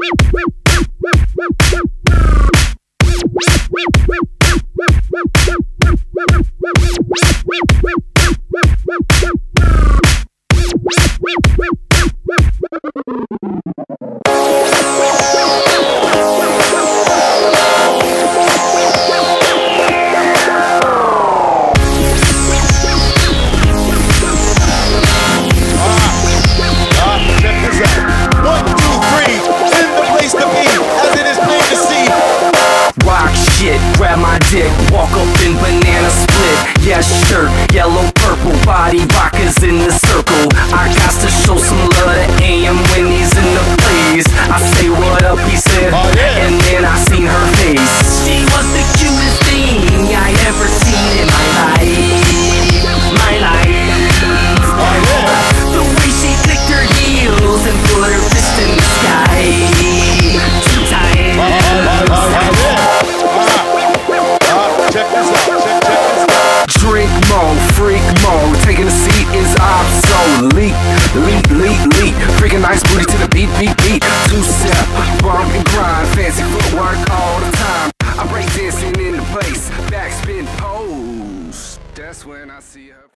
Whoop, whoop. grab my dick, walk up in banana split. Yes, shirt, yellow, purple, body rockers in the leap, leap, leap. Freaking nice booty to the beat, beat, beat. Two step, bump and grind, fancy footwork all the time. I break dancing in the place, backspin pose. That's when I see her.